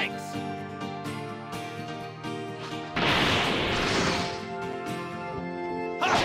legs! Ha!